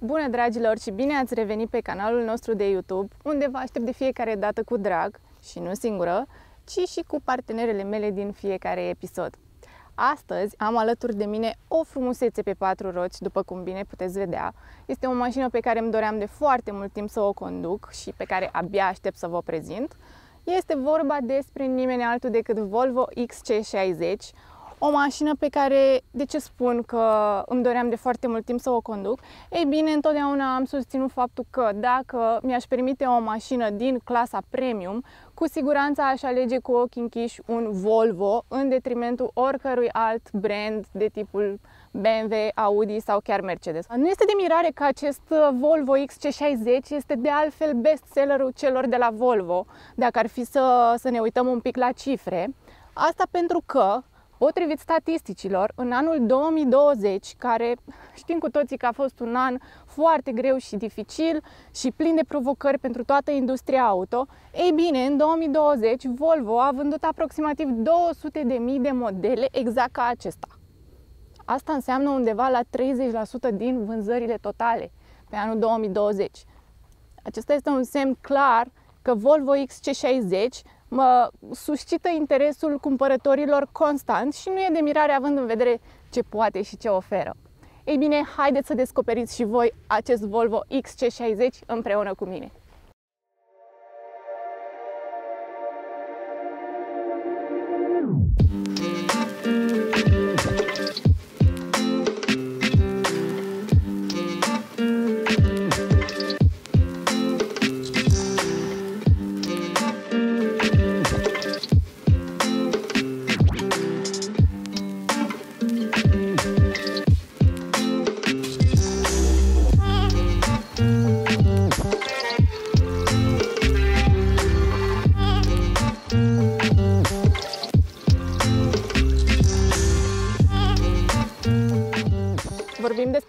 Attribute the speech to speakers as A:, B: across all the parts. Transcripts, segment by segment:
A: Bună dragilor și bine ați revenit pe canalul nostru de YouTube, unde vă aștept de fiecare dată cu drag și nu singură, ci și cu partenerele mele din fiecare episod. Astăzi am alături de mine o frumusețe pe patru roți, după cum bine puteți vedea. Este o mașină pe care îmi doream de foarte mult timp să o conduc și pe care abia aștept să vă prezint. Este vorba despre nimeni altul decât Volvo XC60, o mașină pe care, de ce spun că îmi doream de foarte mult timp să o conduc? Ei bine, întotdeauna am susținut faptul că dacă mi-aș permite o mașină din clasa premium, cu siguranță aș alege cu ochii închiși un Volvo în detrimentul oricărui alt brand de tipul BMW, Audi sau chiar Mercedes. Nu este de mirare că acest Volvo XC60 este de altfel bestsellerul celor de la Volvo, dacă ar fi să, să ne uităm un pic la cifre. Asta pentru că Potrivit statisticilor, în anul 2020, care știm cu toții că a fost un an foarte greu și dificil și plin de provocări pentru toată industria auto, ei bine, în 2020 Volvo a vândut aproximativ 200.000 de modele exact ca acesta. Asta înseamnă undeva la 30% din vânzările totale pe anul 2020. Acesta este un semn clar că Volvo XC60 mă suscită interesul cumpărătorilor constant și nu e de mirare având în vedere ce poate și ce oferă. Ei bine, haideți să descoperiți și voi acest Volvo XC60 împreună cu mine.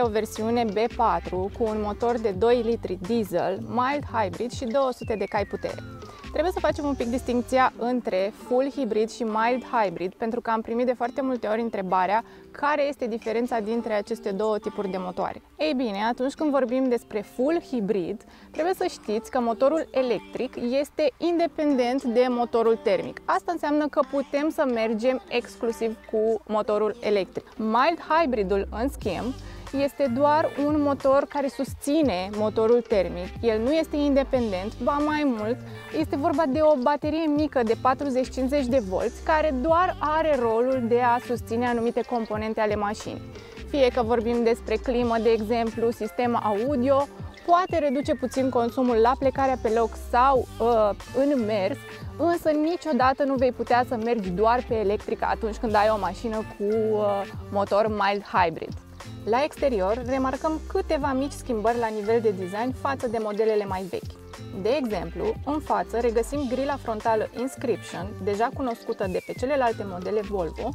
A: Despre o versiune B4 cu un motor de 2 litri diesel, mild hybrid și 200 de cai putere. Trebuie să facem un pic distinția între full hybrid și mild hybrid, pentru că am primit de foarte multe ori întrebarea care este diferența dintre aceste două tipuri de motoare. Ei bine, atunci când vorbim despre full hybrid, trebuie să știți că motorul electric este independent de motorul termic. Asta înseamnă că putem să mergem exclusiv cu motorul electric. Mild hybridul, în schimb, este doar un motor care susține motorul termic. El nu este independent, ba mai mult, este vorba de o baterie mică de 40-50 de volți care doar are rolul de a susține anumite componente ale mașinii. Fie că vorbim despre climă, de exemplu, sistem audio, poate reduce puțin consumul la plecarea pe loc sau uh, în mers, însă niciodată nu vei putea să mergi doar pe electrică atunci când ai o mașină cu uh, motor mild hybrid. La exterior, remarcăm câteva mici schimbări la nivel de design față de modelele mai vechi. De exemplu, în față regăsim grila frontală Inscription, deja cunoscută de pe celelalte modele Volvo,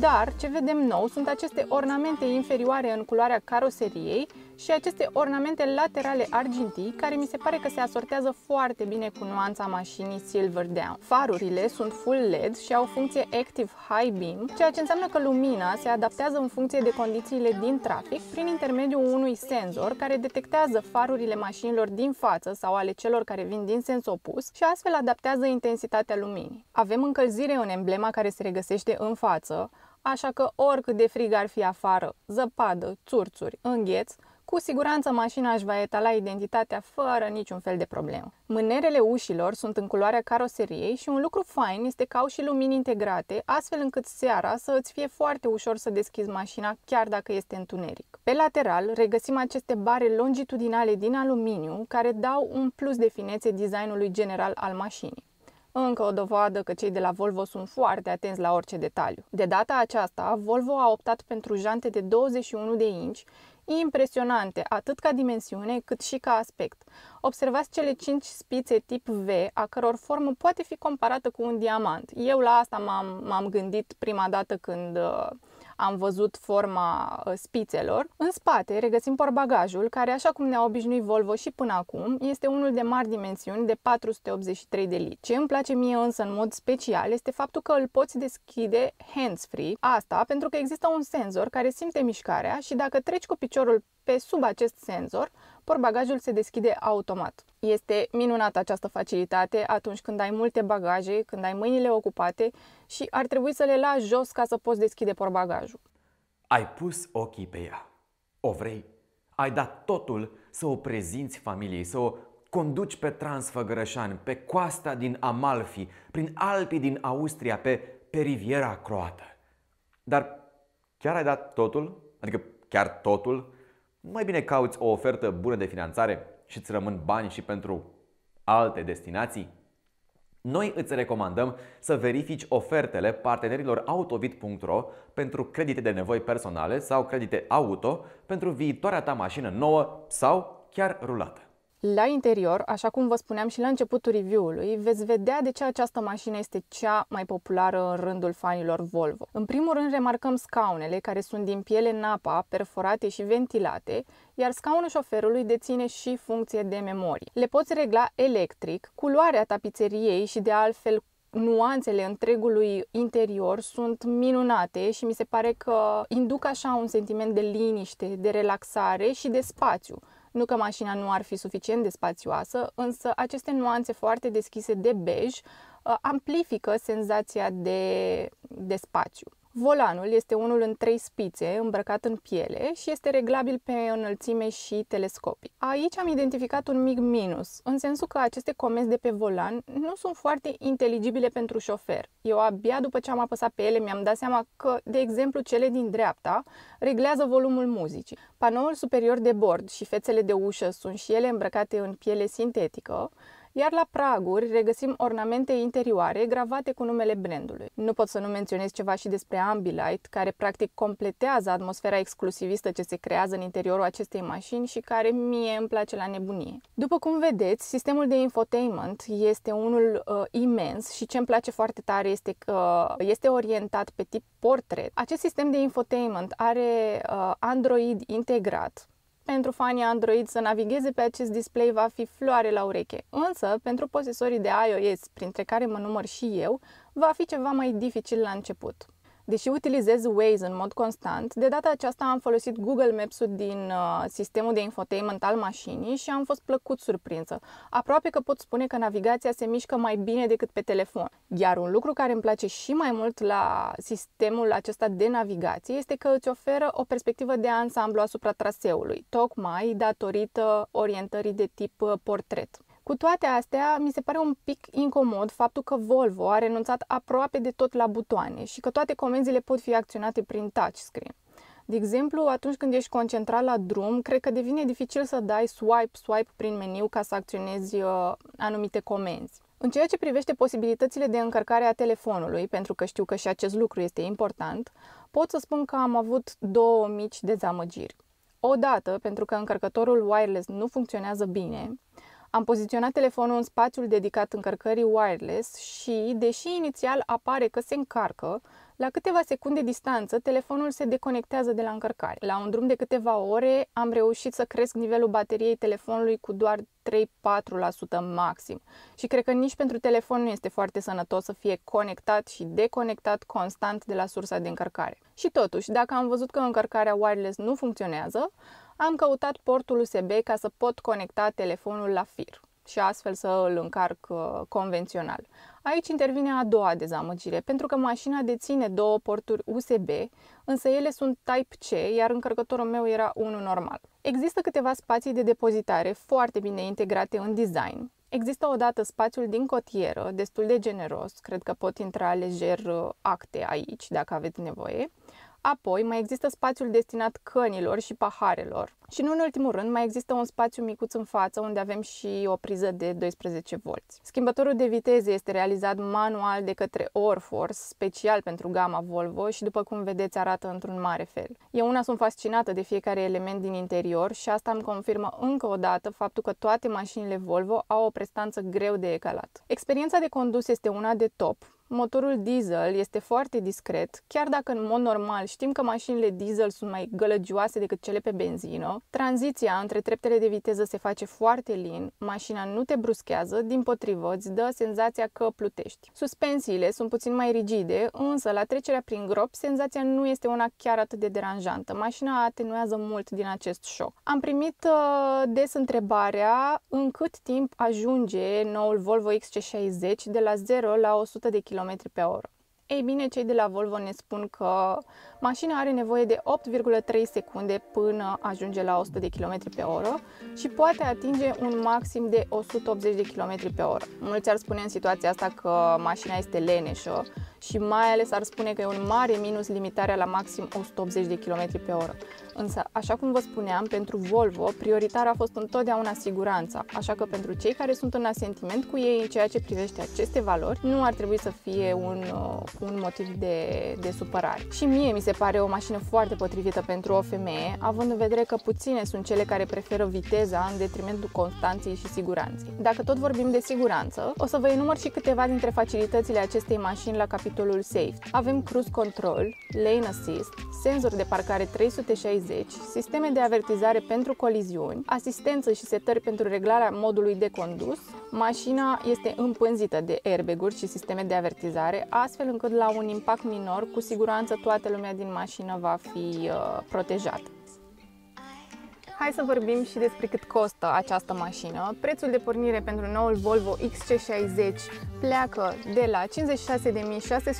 A: dar ce vedem nou sunt aceste ornamente inferioare în culoarea caroseriei și aceste ornamente laterale argintii, care mi se pare că se asortează foarte bine cu nuanța mașinii Silver Down. Farurile sunt full LED și au funcție Active High Beam, ceea ce înseamnă că lumina se adaptează în funcție de condițiile din trafic prin intermediul unui senzor care detectează farurile mașinilor din față sau ale celor care vin din sens opus și astfel adaptează intensitatea luminii. Avem încălzire în emblema care se regăsește în față, așa că oricât de frig ar fi afară, zăpadă, țurțuri, îngheț, cu siguranță mașina își va etala identitatea fără niciun fel de problemă. Mânerele ușilor sunt în culoarea caroseriei și un lucru fain este că au și lumini integrate, astfel încât seara să îți fie foarte ușor să deschizi mașina chiar dacă este întuneric. Pe lateral regăsim aceste bare longitudinale din aluminiu care dau un plus de finețe designului general al mașinii. Încă o dovadă că cei de la Volvo sunt foarte atenți la orice detaliu. De data aceasta, Volvo a optat pentru jante de 21 de inci impresionante, atât ca dimensiune cât și ca aspect. Observați cele 5 spițe tip V, a căror formă poate fi comparată cu un diamant. Eu la asta m-am, m-am gândit prima dată când uh, am văzut forma uh, spițelor. În spate regăsim porbagajul, care, așa cum ne-a obișnuit Volvo și până acum, este unul de mari dimensiuni, de 483 de litri. Ce îmi place mie însă în mod special este faptul că îl poți deschide hands-free. Asta pentru că există un senzor care simte mișcarea și dacă treci cu piciorul pe sub acest senzor, portbagajul se deschide automat. Este minunată această facilitate atunci când ai multe bagaje, când ai mâinile ocupate și ar trebui să le lași jos ca să poți deschide portbagajul.
B: Ai pus ochii pe ea. O vrei? Ai dat totul să o prezinți familiei, să o conduci pe Transfăgărășani, pe coasta din Amalfi, prin Alpii din Austria, pe, pe riviera croată. Dar chiar ai dat totul? Adică chiar totul? Mai bine cauți o ofertă bună de finanțare și îți rămân bani și pentru alte destinații? Noi îți recomandăm să verifici ofertele partenerilor autovit.ro pentru credite de nevoi personale sau credite auto pentru viitoarea ta mașină nouă sau chiar rulată.
A: La interior, așa cum vă spuneam și la începutul review-ului, veți vedea de ce această mașină este cea mai populară în rândul fanilor Volvo. În primul rând, remarcăm scaunele, care sunt din piele napa, perforate și ventilate, iar scaunul șoferului deține și funcție de memorie. Le poți regla electric, culoarea tapițeriei și de altfel nuanțele întregului interior sunt minunate și mi se pare că induc așa un sentiment de liniște, de relaxare și de spațiu. Nu că mașina nu ar fi suficient de spațioasă, însă aceste nuanțe foarte deschise de bej uh, amplifică senzația de, de spațiu. Volanul este unul în trei spițe, îmbrăcat în piele și este reglabil pe înălțime și telescopic. Aici am identificat un mic minus, în sensul că aceste comenzi de pe volan nu sunt foarte inteligibile pentru șofer. Eu abia după ce am apăsat pe ele mi-am dat seama că, de exemplu, cele din dreapta reglează volumul muzicii. Panoul superior de bord și fețele de ușă sunt și ele îmbrăcate în piele sintetică, iar la praguri regăsim ornamente interioare gravate cu numele brandului. Nu pot să nu menționez ceva și despre Ambilight, care practic completează atmosfera exclusivistă ce se creează în interiorul acestei mașini și care mie îmi place la nebunie. După cum vedeți, sistemul de infotainment este unul uh, imens și ce îmi place foarte tare este că este orientat pe tip portret. Acest sistem de infotainment are uh, Android integrat, pentru fanii Android să navigheze pe acest display va fi floare la ureche, însă pentru posesorii de iOS, printre care mă număr și eu, va fi ceva mai dificil la început. Deși utilizez Waze în mod constant, de data aceasta am folosit Google Maps-ul din uh, sistemul de infotainment al mașinii și am fost plăcut surprinsă. Aproape că pot spune că navigația se mișcă mai bine decât pe telefon. Iar un lucru care îmi place și mai mult la sistemul acesta de navigație este că îți oferă o perspectivă de ansamblu asupra traseului, tocmai datorită orientării de tip uh, portret. Cu toate astea, mi se pare un pic incomod faptul că Volvo a renunțat aproape de tot la butoane și că toate comenzile pot fi acționate prin touchscreen. De exemplu, atunci când ești concentrat la drum, cred că devine dificil să dai swipe, swipe prin meniu ca să acționezi uh, anumite comenzi. În ceea ce privește posibilitățile de încărcare a telefonului, pentru că știu că și acest lucru este important, pot să spun că am avut două mici dezamăgiri. Odată, pentru că încărcătorul wireless nu funcționează bine, am poziționat telefonul în spațiul dedicat încărcării wireless și, deși inițial apare că se încarcă, la câteva secunde distanță, telefonul se deconectează de la încărcare. La un drum de câteva ore am reușit să cresc nivelul bateriei telefonului cu doar 3-4% maxim. Și cred că nici pentru telefon nu este foarte sănătos să fie conectat și deconectat constant de la sursa de încărcare. Și totuși, dacă am văzut că încărcarea wireless nu funcționează, am căutat portul USB ca să pot conecta telefonul la fir și astfel să îl încarc uh, convențional. Aici intervine a doua dezamăgire, pentru că mașina deține două porturi USB, însă ele sunt Type-C, iar încărcătorul meu era unul normal. Există câteva spații de depozitare foarte bine integrate în design. Există odată spațiul din cotieră, destul de generos, cred că pot intra lejer uh, acte aici, dacă aveți nevoie. Apoi, mai există spațiul destinat cănilor și paharelor. Și nu în ultimul rând, mai există un spațiu micuț în față unde avem și o priză de 12 V. Schimbătorul de viteze este realizat manual de către Orforce, special pentru gama Volvo și după cum vedeți arată într-un mare fel. Eu una sunt fascinată de fiecare element din interior și asta îmi confirmă încă o dată faptul că toate mașinile Volvo au o prestanță greu de egalat. Experiența de condus este una de top, motorul diesel este foarte discret, chiar dacă în mod normal știm că mașinile diesel sunt mai gălăgioase decât cele pe benzină, tranziția între treptele de viteză se face foarte lin, mașina nu te bruschează, din potrivă îți dă senzația că plutești. Suspensiile sunt puțin mai rigide, însă la trecerea prin grop senzația nu este una chiar atât de deranjantă. Mașina atenuează mult din acest șoc. Am primit uh, des întrebarea în cât timp ajunge noul Volvo XC60 de la 0 la 100 de km pe oră. Ei bine, cei de la Volvo ne spun că mașina are nevoie de 8,3 secunde până ajunge la 100 de km pe oră și poate atinge un maxim de 180 de km pe oră. Mulți ar spune în situația asta că mașina este leneșă și mai ales ar spune că e un mare minus limitarea la maxim 180 de km pe oră. Însă, așa cum vă spuneam, pentru Volvo, prioritar a fost întotdeauna siguranța, așa că pentru cei care sunt în asentiment cu ei în ceea ce privește aceste valori, nu ar trebui să fie un, uh, un motiv de, de supărare. Și mie mi se pare o mașină foarte potrivită pentru o femeie, având în vedere că puține sunt cele care preferă viteza în detrimentul constanței și siguranței. Dacă tot vorbim de siguranță, o să vă enumăr și câteva dintre facilitățile acestei mașini la capitolul Safety. Avem cruise control, lane assist, senzor de parcare 360, sisteme de avertizare pentru coliziuni, asistență și setări pentru reglarea modului de condus. Mașina este împânzită de airbag-uri și sisteme de avertizare, astfel încât la un impact minor, cu siguranță toată lumea din mașină va fi uh, protejată. Hai să vorbim și despre cât costă această mașină. Prețul de pornire pentru noul Volvo XC60 pleacă de la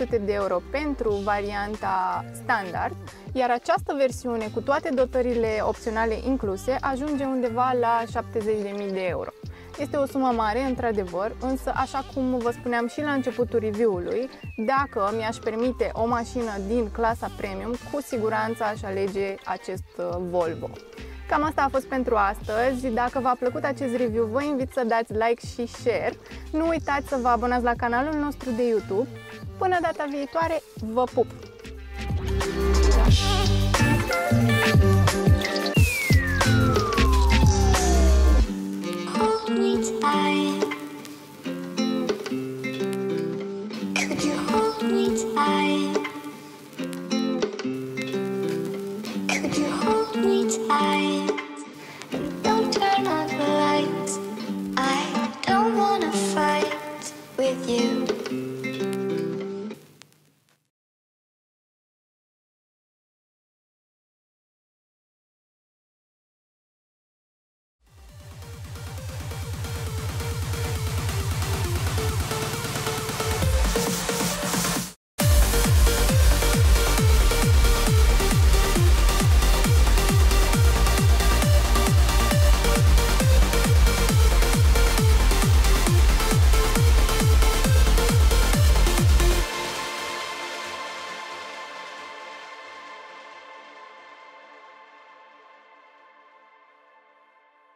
A: 56.600 de euro pentru varianta standard, iar această versiune cu toate dotările opționale incluse ajunge undeva la 70.000 de euro. Este o sumă mare, într-adevăr, însă, așa cum vă spuneam și la începutul review-ului, dacă mi-aș permite o mașină din clasa premium, cu siguranță aș alege acest uh, Volvo. Cam asta a fost pentru astăzi. Dacă v-a plăcut acest review, vă invit să dați like și share. Nu uitați să vă abonați la canalul nostru de YouTube. Până data viitoare, vă pup!